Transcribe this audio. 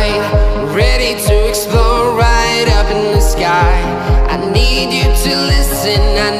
dynamite, ready to explore right up in the sky. I need you to listen, I